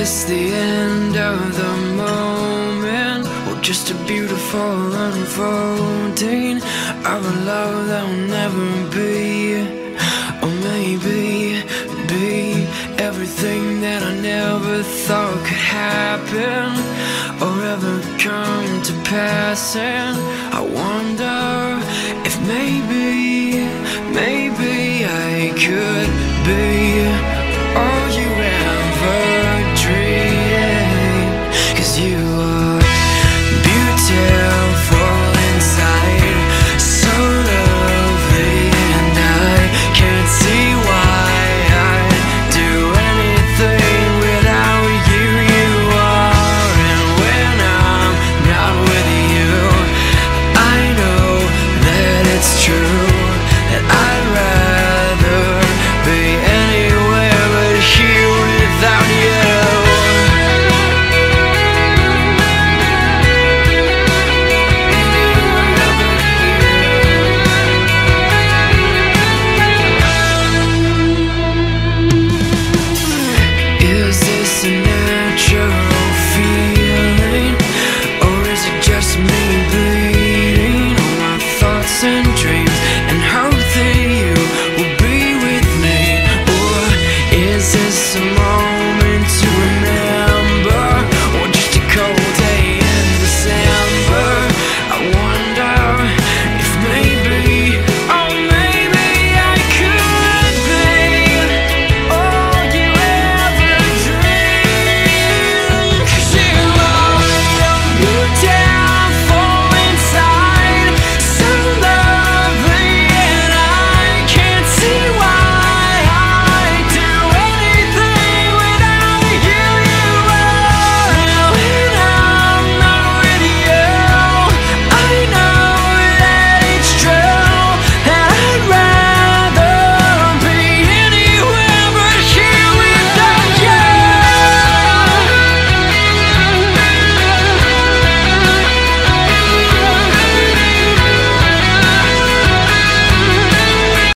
this the end of the moment? Or just a beautiful unfolding of a love that will never be? Or maybe be everything that I never thought could happen or ever come to pass. And I wonder if maybe, maybe I could be.